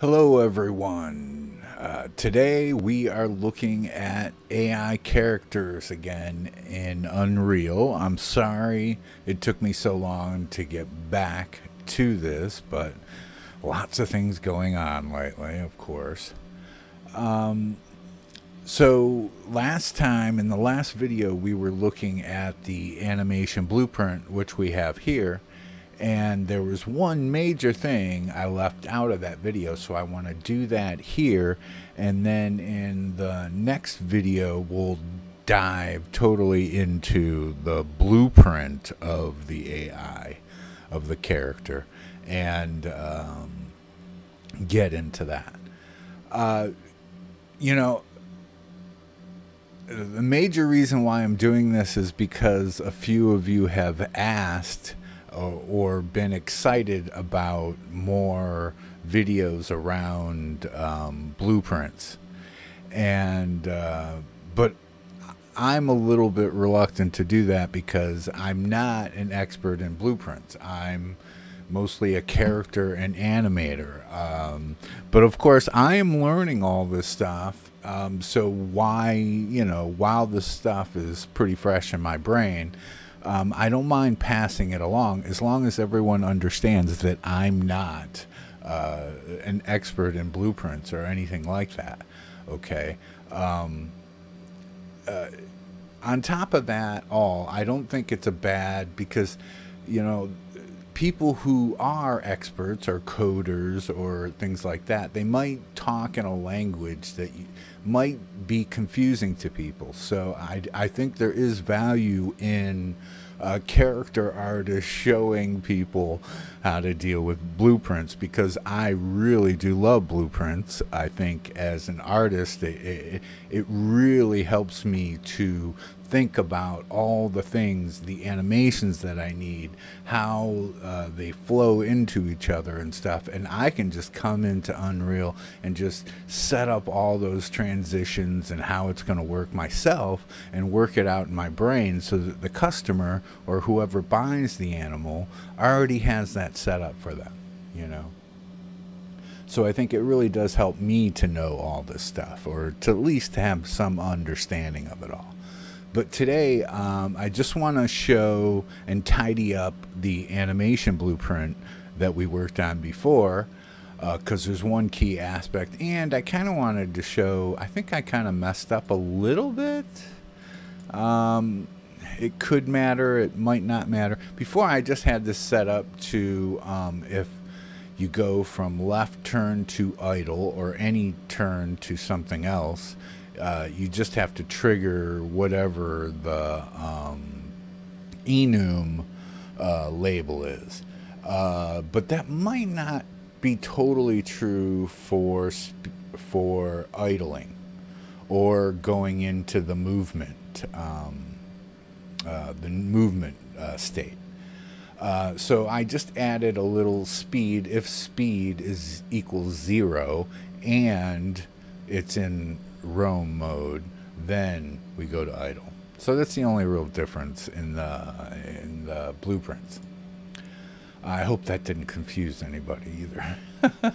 Hello, everyone. Uh, today we are looking at AI characters again in Unreal. I'm sorry it took me so long to get back to this, but lots of things going on lately, of course. Um, so last time in the last video we were looking at the animation blueprint which we have here and there was one major thing I left out of that video so I want to do that here and then in the next video we'll dive totally into the blueprint of the AI of the character and um, get into that. Uh, you know the major reason why I'm doing this is because a few of you have asked or, or been excited about more videos around um, blueprints, and uh, but I'm a little bit reluctant to do that because I'm not an expert in blueprints. I'm mostly a character and animator. Um, but of course, I am learning all this stuff. Um, so why, you know, while this stuff is pretty fresh in my brain, um, I don't mind passing it along as long as everyone understands that I'm not uh, an expert in blueprints or anything like that. Okay. Um, uh, on top of that, all I don't think it's a bad because, you know, people who are experts or coders or things like that, they might talk in a language that might be confusing to people. So I, I think there is value in uh, character artists showing people how to deal with blueprints because I really do love blueprints. I think as an artist, it, it, it really helps me to think about all the things, the animations that I need, how uh, they flow into each other and stuff. And I can just come into Unreal and just set up all those transitions and how it's going to work myself and work it out in my brain so that the customer or whoever buys the animal already has that set up for them, you know. So I think it really does help me to know all this stuff or to at least have some understanding of it all. But today, um, I just want to show and tidy up the animation blueprint that we worked on before because uh, there's one key aspect. And I kind of wanted to show, I think I kind of messed up a little bit. Um, it could matter, it might not matter. Before I just had this set up to um, if you go from left turn to idle or any turn to something else, uh, you just have to trigger whatever the um, enum uh, label is. Uh, but that might not be totally true for for idling or going into the movement, um, uh, the movement uh, state. Uh, so I just added a little speed if speed is equals zero and it's in roam mode, then we go to idle. So that's the only real difference in the in the blueprints. I hope that didn't confuse anybody either.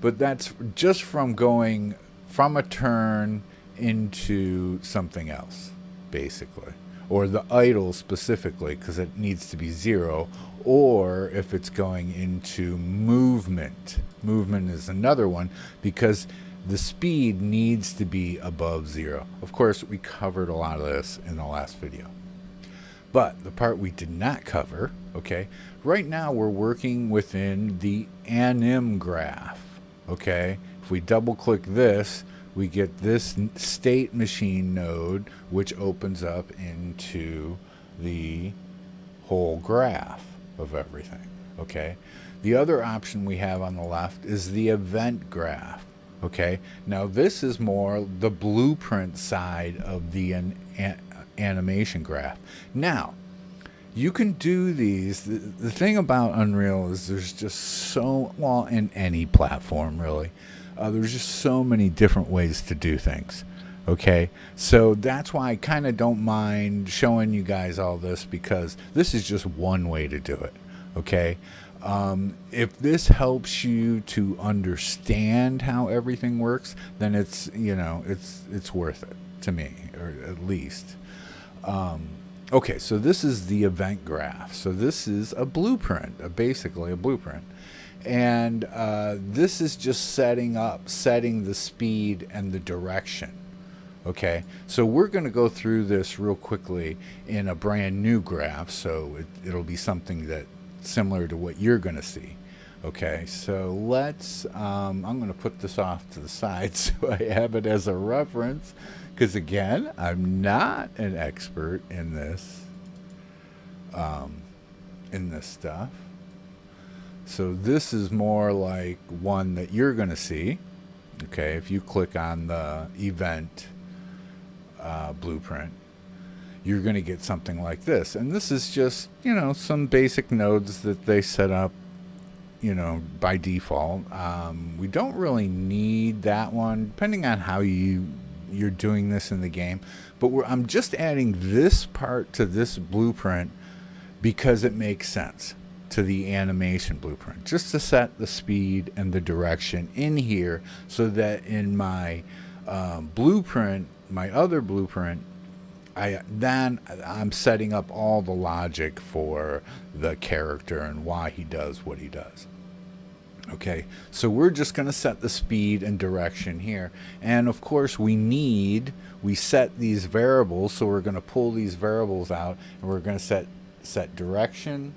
but that's just from going from a turn into something else, basically. Or the idle specifically, because it needs to be zero. Or if it's going into movement. Movement is another one because the speed needs to be above zero. Of course, we covered a lot of this in the last video. But the part we did not cover, okay, right now we're working within the anim graph, okay? If we double click this, we get this state machine node, which opens up into the whole graph of everything, okay? The other option we have on the left is the event graph. Okay, now this is more the blueprint side of the an, an, animation graph. Now, you can do these. The, the, thing about Unreal is there's just so, well, in any platform really, uh, there's just so many different ways to do things. Okay, so that's why I kind of don't mind showing you guys all this because this is just one way to do it. Okay, Um, if this helps you to understand how everything works, then it's you know it's it's worth it to me, or at least. Um, okay, so this is the event graph. So this is a blueprint, basically a blueprint, and uh, this is just setting up, setting the speed and the direction. Okay, so we're going to go through this real quickly in a brand new graph, so it, it'll be something that similar to what you're going to see. Okay, so let's, um, I'm going to put this off to the side so I have it as a reference because again, I'm not an expert in this, um, in this stuff. So this is more like one that you're going to see. Okay, if you click on the event uh, blueprint, you're going to get something like this. And this is just, you know, some basic nodes that they set up, you know, by default. Um, we don't really need that one, depending on how you you're doing this in the game. But I'm just adding this part to this blueprint because it makes sense to the animation blueprint, just to set the speed and the direction in here so that in my uh, blueprint, my other blueprint, I then I'm setting up all the logic for the character and why he does what he does. Okay, so we're just going to set the speed and direction here. And of course, we need, we set these variables, so we're going to pull these variables out and we're going to set, set direction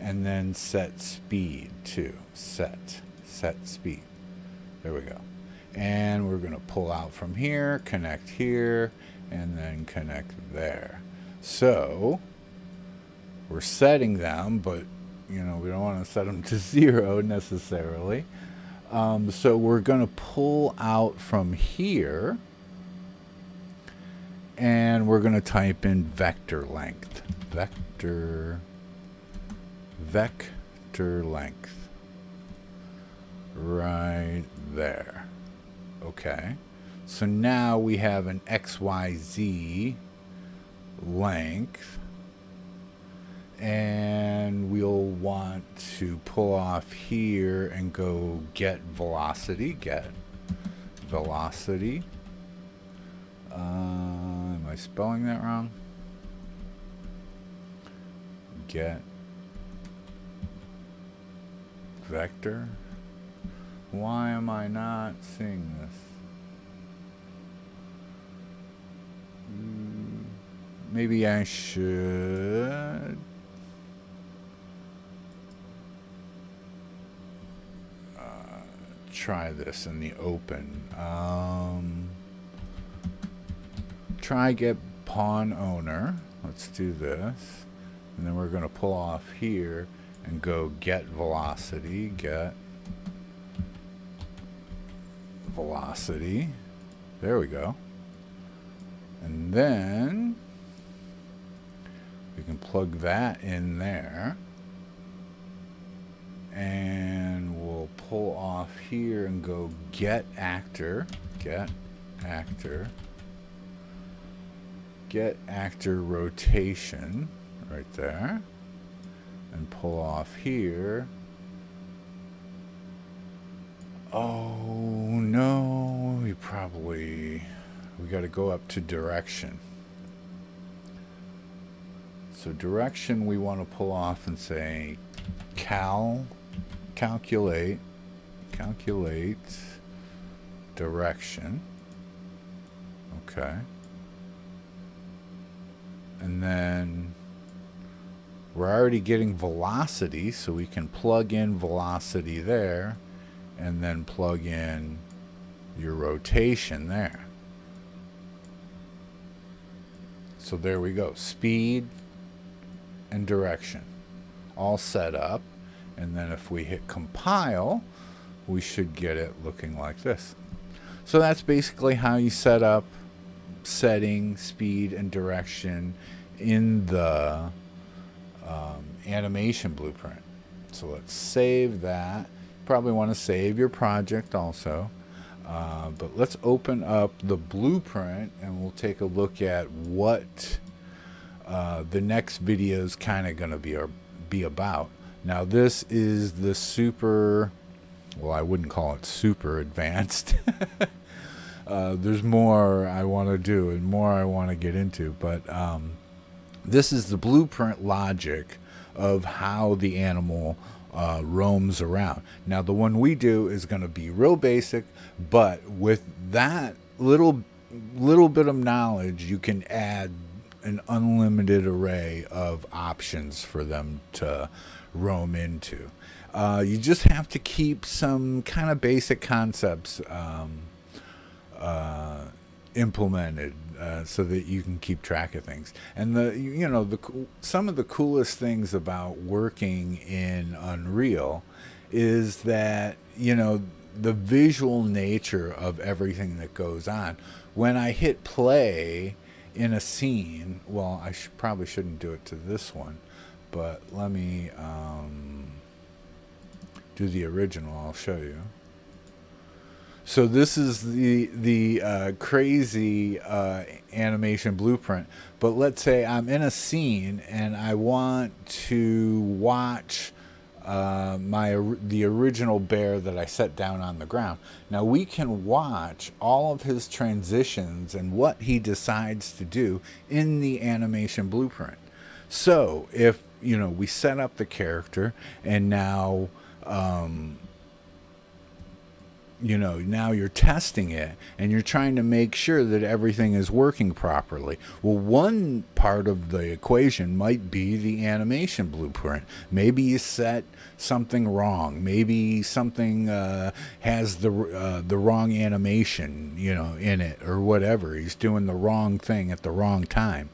and then set speed too. Set, set speed. There we go. And we're going to pull out from here, connect here, and then connect there. So we're setting them, but you know, we don't want to set them to zero necessarily. Um, so we're going to pull out from here and we're going to type in vector length. Vector, vector length. Right there. Okay. So now we have an XYZ length. And we'll want to pull off here and go get velocity get velocity. Uh, am I spelling that wrong? Get vector. Why am I not seeing this maybe I should try this in the open. Um, try get pawn owner. Let's do this. And then we're going to pull off here and go get velocity, get velocity. There we go. And then we can plug that in there. And we'll pull off here and go get actor, get actor, get actor rotation right there, and pull off here. Oh no, we probably, we got to go up to direction. So direction we want to pull off and say cal calculate calculate direction. Okay. And then we're already getting velocity, so we can plug in velocity there and then plug in your rotation there. So there we go. Speed and direction all set up. And then if we hit compile, we should get it looking like this. So that's basically how you set up setting, speed, and direction in the um, animation blueprint. So let's save that. Probably want to save your project also. Uh, but let's open up the blueprint and we'll take a look at what uh, the next video is kind of going to be, be about. Now this is the super, well, I wouldn't call it super advanced. uh, there's more I want to do and more I want to get into, but um, this is the blueprint logic of how the animal uh, roams around. Now, the one we do is going to be real basic, but with that little little bit of knowledge, you can add an unlimited array of options for them to roam into. Uh, you just have to keep some kind of basic concepts um, uh, implemented uh, so that you can keep track of things. And the you know the some of the coolest things about working in Unreal is that you know the visual nature of everything that goes on. When I hit play in a scene, well, I sh probably shouldn't do it to this one, but let me um, do the original. I'll show you. So this is the the uh, crazy uh, animation blueprint. But let's say I'm in a scene and I want to watch uh, my the original bear that I set down on the ground. Now we can watch all of his transitions and what he decides to do in the animation blueprint. So if you know we set up the character and now um, you know now you're testing it and you're trying to make sure that everything is working properly. Well one part of the equation might be the animation blueprint. Maybe you set something wrong. Maybe something uh, has the uh, the wrong animation you know in it or whatever. He's doing the wrong thing at the wrong time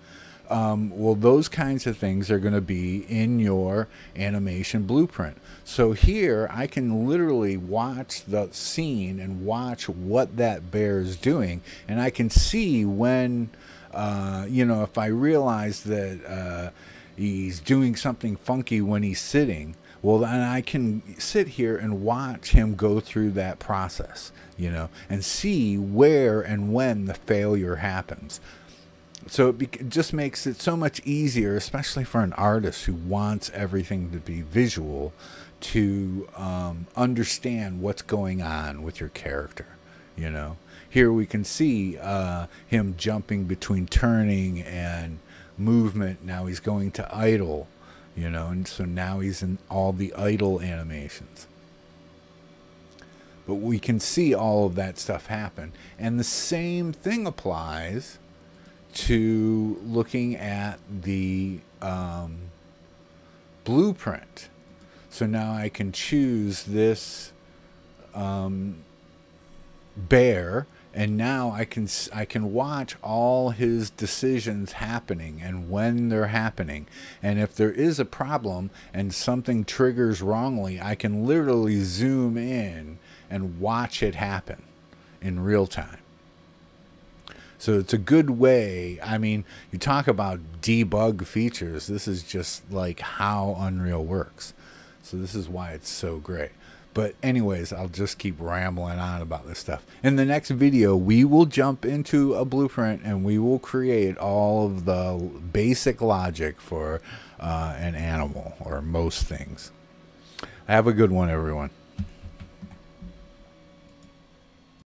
um, well, those kinds of things are going to be in your animation blueprint. So here I can literally watch the scene and watch what that bear is doing, and I can see when, uh, you know, if I realize that uh, he's doing something funky when he's sitting, well, then I can sit here and watch him go through that process, you know, and see where and when the failure happens so it, it, just makes it so much easier, especially for an artist who wants everything to be visual, to um, understand what's going on with your character. You know, here we can see uh, him jumping between turning and movement. Now he's going to idle. You know, and so now he's in all the idle animations. But we can see all of that stuff happen. And the same thing applies to looking at the um, blueprint. So now I can choose this um, bear and now I can I can watch all his decisions happening and when they're happening. And if there is a problem and something triggers wrongly, I can literally zoom in and watch it happen in real time. So it's a good way. I mean, you talk about debug features. This is just like how Unreal works. So this is why it's so great. But anyways, I'll just keep rambling on about this stuff. In the next video, we will jump into a blueprint and we will create all of the basic logic for uh, an animal or most things. Have a good one, everyone.